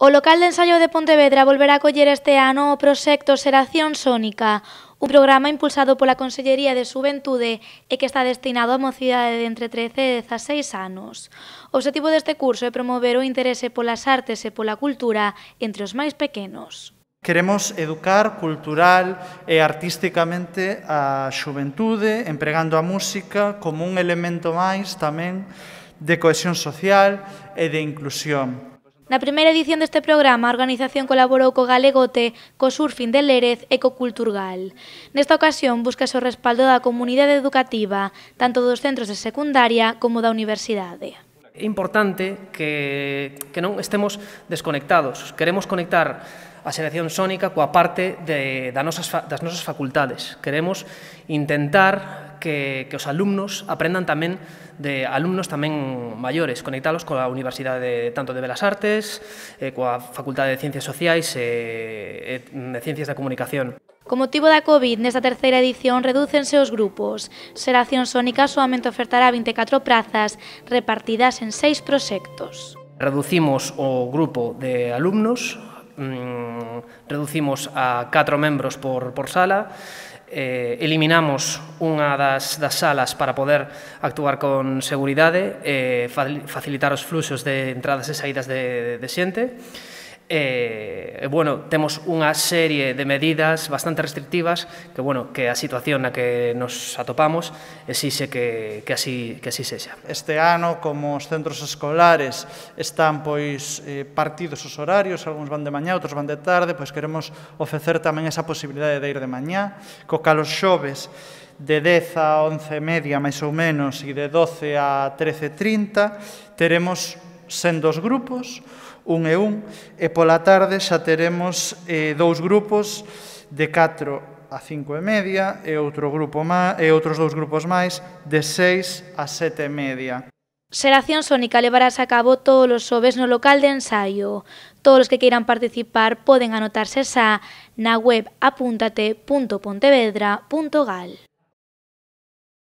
O local de ensaio de Pontevedra volverá a coller este ano o proxecto Xeración Sónica, un programa impulsado pola Consellería de Xuventude e que está destinado a mocidade de entre 13 e 16 anos. O objetivo deste curso é promover o interese polas artes e pola cultura entre os máis pequenos. Queremos educar cultural e artísticamente a xuventude, empregando a música como un elemento máis tamén de cohesión social e de inclusión. Na primeira edición deste programa, a organización colaborou co Galegote, co Surfing de Lérez e co Culturgal. Nesta ocasión, busca o respaldo da comunidade educativa, tanto dos centros de secundaria como da universidade. É importante que, que non estemos desconectados. Queremos conectar a xeración sónica coa parte de, da nosas, das nosas facultades. Queremos intentar que, que os alumnos aprendan tamén de alumnos tamén maiores, conectalos coa Universidade de, tanto de Belas Artes, eh, coa Facultade de Ciencias Sociais e eh, de Ciencias da Comunicación. Con motivo da COVID, nesta terceira edición redúcense os grupos. Xeración Sónica soamente ofertará 24 prazas repartidas en seis proxectos. Reducimos o grupo de alumnos mm, reducimos a 4 membros por, por sala, eh, eliminamos unha das, das salas para poder actuar con seguridade, eh, facilitar os fluxos de entradas e saídas de, de xente, E, eh, bueno, temos unha serie de medidas bastante restrictivas que, bueno, que a situación na que nos atopamos exixe que, que, así, que así sexa. Este ano, como os centros escolares están pois eh, partidos os horarios, algúns van de mañá, outros van de tarde, pois queremos ofrecer tamén esa posibilidade de ir de mañá, co cal os xoves de 10 a 11 media, máis ou menos, e de 12 a 13.30, teremos sen dos grupos, un e un, e pola tarde xa teremos eh, dous grupos de 4 a 5 e media e outro grupo má, e outros dous grupos máis de 6 a 7 e media. Xeración Sónica levarás a cabo todos os xoves no local de ensaio. Todos os que queiran participar poden anotarse xa na web apúntate.pontevedra.gal.